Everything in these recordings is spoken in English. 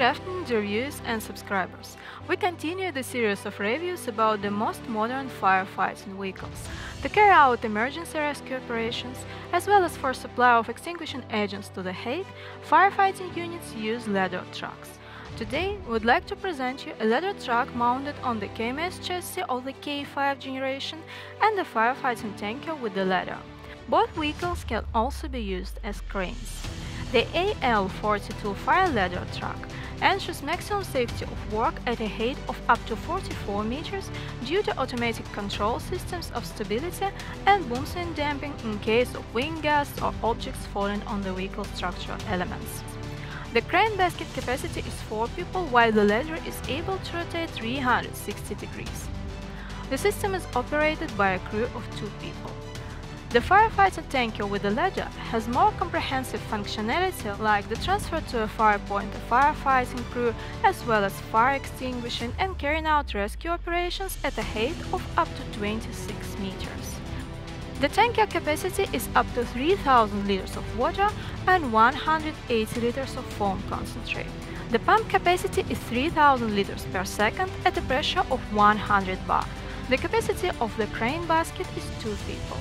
dear viewers and subscribers. We continue the series of reviews about the most modern firefighting vehicles to carry out emergency rescue operations, as well as for supply of extinguishing agents to the Hague, firefighting units use ladder trucks. Today, we would like to present you a ladder truck mounted on the KAMAZ chassis of the K5 generation and a firefighting tanker with the ladder. Both vehicles can also be used as cranes. The AL42 fire ladder truck ensures maximum safety of work at a height of up to 44 meters due to automatic control systems of stability and boom scene damping in case of wind gusts or objects falling on the vehicle structural elements. The crane basket capacity is 4 people while the ladder is able to rotate 360 degrees. The system is operated by a crew of 2 people. The firefighting tanker with the ladder has more comprehensive functionality like the transfer to a fire point of firefighting crew as well as fire extinguishing and carrying out rescue operations at a height of up to 26 meters. The tanker capacity is up to 3000 liters of water and 180 liters of foam concentrate. The pump capacity is 3000 liters per second at a pressure of 100 bar. The capacity of the crane basket is 2 people.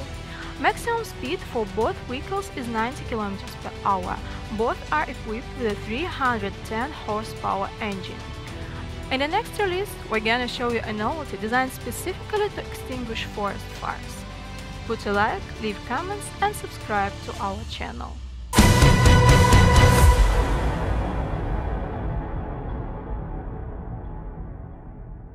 Maximum speed for both vehicles is 90 km per hour. Both are equipped with a 310 horsepower engine. In the next release, we're gonna show you a novelty designed specifically to extinguish forest fires. Put a like, leave comments and subscribe to our channel.